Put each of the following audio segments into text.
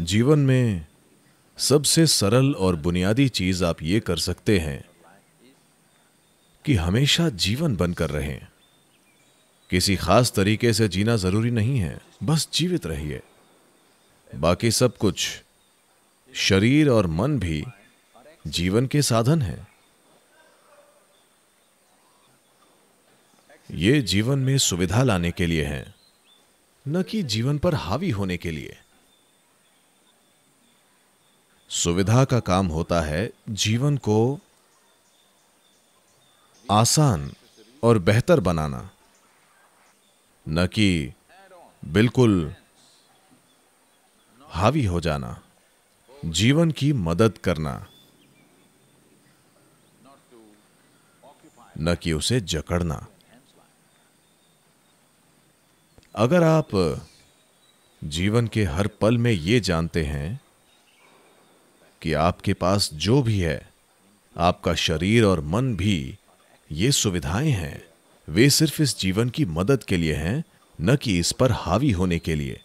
जीवन में सबसे सरल और बुनियादी चीज़ आप ये कर सकते हैं कि हमेशा जीवन बनकर रहें। किसी खास तरीके से जीना ज़रूरी नहीं है, बस जीवित रहिए। बाकी सब कुछ शरीर और मन भी जीवन के साधन हैं। ये जीवन में सुविधा लाने के लिए हैं, न कि जीवन पर हावी होने के लिए। सुविधा का काम होता है जीवन को आसान और बेहतर बनाना। न कि बिल्कुल हावी हो जाना। जीवन की मदद करना। न कि उसे जकड़ना। अगर आप जीवन के हर पल में ये जानते हैं कि आपके पास जो भी है, आपका शरीर और मन भी ये सुविधाएँ हैं। वे सिर्फ़ इस जीवन की मदद के लिए हैं, न कि इस पर हावी होने के लिए।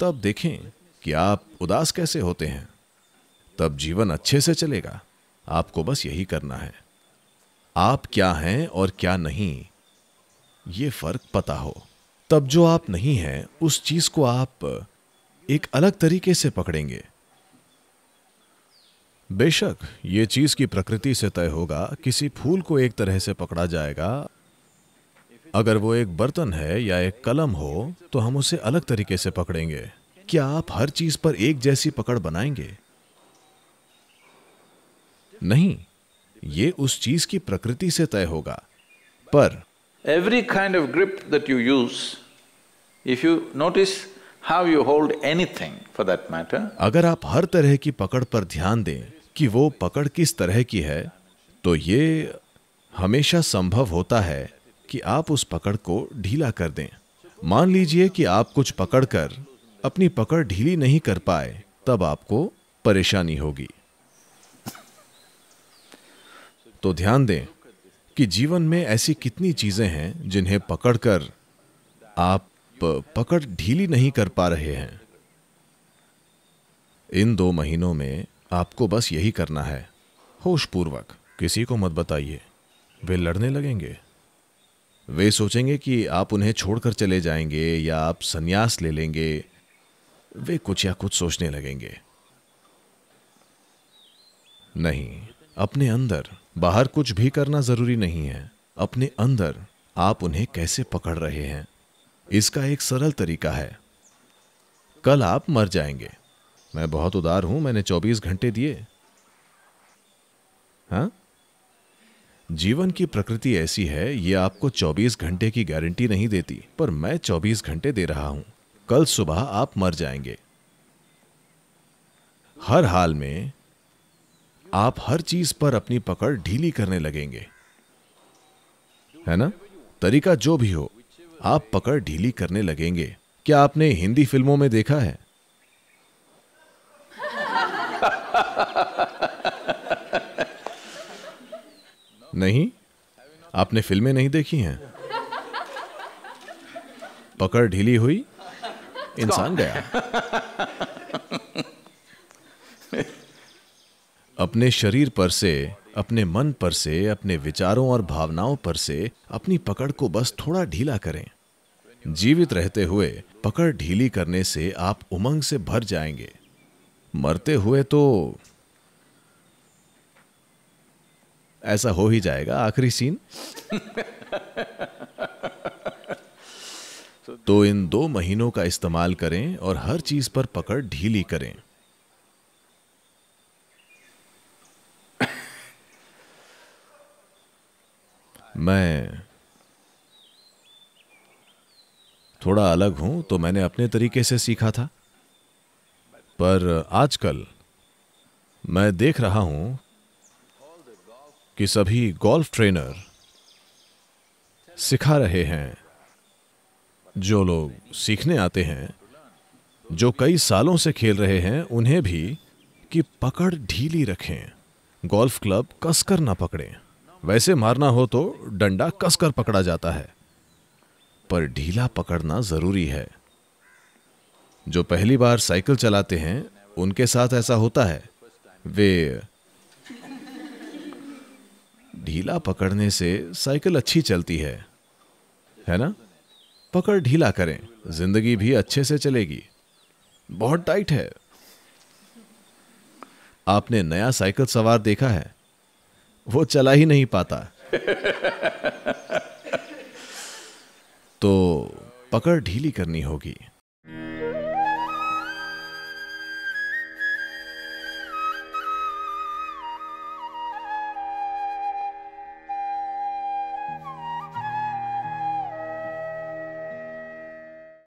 तब देखें कि आप उदास कैसे होते हैं। तब जीवन अच्छे से चलेगा। आपको बस यही करना है। आप क्या हैं और क्या नहीं, ये फ़र्क पता हो। तब जो आप नहीं हैं, उस चीज़ को आप एक अलग तरीके से पकड़ेंगे। बेशक ये चीज़ की प्रकृति से तय होगा किसी फूल को एक तरह से पकड़ा जाएगा। अगर वो एक बर्तन है या एक कलम हो तो हम उसे अलग तरीके से पकड़ेंगे। क्या आप हर चीज़ पर एक जैसी पकड़ बनाएँगे? नहीं ये उस चीज़ की प्रकृति से तय होगा। पर Every kind of grip that you use, if you notice how you hold anything for that matter अगर आप हर तरह की पकड़ पर ध्यान दें कि वो पकड़ किस तरह की है तो ये हमेशा संभव होता है कि आप उस पकड़ को ढीला कर दें। मान लीजिए कि आप कुछ पकड़कर अपनी पकड़ ढीली नहीं कर पाए, तब आपको परेशानी होगी। तो ध्यान दें कि जीवन में ऐसी कितनी चीज़ें हैं जिन्हें पकड़कर आप पकड़ ढीली नहीं कर पा रहे हैं। इन दो महीनों में आपको बस यही करना है। होशपूर्वक, किसी को मत बताइए। वे लड़ने लगेंगे। वे सोचेंगे कि आप उन्हें छोड़कर चले जाएँगे या आप संन्यास ले लेंगे। वे कुछ या कुछ सोचने लगेंगे। नहीं, अपने अंदर बाहर कुछ भी करना ज़रूरी नहीं है। अपने अंदर आप उन्हें कैसे पकड़ रहे हैं? इसका एक सरल तरीका है। कल आप मर जाएँगे। मैं बहुत उदार हूँ, मैंने 24 घंटे दिए। हाँ? जीवन की प्रकृति ऐसी है, ये आपको 24 घंटे की गारंटी नहीं देती, पर मैं 24 घंटे दे रहा हूँ। कल सुबह आप मर जाएँगे। हर हाल में, आप हर चीज़ पर अपनी पकड़ ढीली करने लगेंगे। है ना? तरीका जो भी हो, आप पकड़ ढीली करने लगेंगे। क्या आपने हिंदी फ़िल्मों में देखा है? नहीं? आपने फ़िल्में नहीं देखी हैं? पकड़ ढीली हुई, इंसान गया। अपने शरीर पर से, अपने मन पर से, अपने विचारों और भावनाओं पर से अपनी पकड़ को बस थोड़ा ढीला करें। जीवित रहते हुए पकड़ ढीली करने से आप उमंग से भर जाएँगे। मरते हुए तो ऐसा हो ही जाएगा, आखिरी सीन तो इन दो महीनों का इस्तेमाल करें और हर चीज़ पर पकड़ ढीली करें। मैं थोड़ा अलग हूँ तो मैंने अपने तरीके से सीखा था। पर आजकल मैं देख रहा हूँ कि सभी गोल्फ ट्रेनर सिखा रहे हैं, जो लोग सीखने आते हैं, जो कई सालों से खेल रहे हैं, उन्हें भी कि पकड़ ढीली रखें। गोल्फ क्लब कसकर ना पकड़ें। वैसे मारना हो तो डंडा कसकर पकड़ा जाता है, पर ढीला पकड़ना ज़रूरी है। जो पहली बार साइकिल चलाते हैं, उनके साथ ऐसा होता है। वे ढीला पकड़ने से साइकिल अच्छी चलती है है ना? पकड़ ढीला करें, ज़िंदगी भी अच्छे से चलेगी। बहुत टाइट है। आपने नया साइकिल सवार देखा है? वो चला ही नहीं पाता। तो पकड़ ढीली करनी होगी।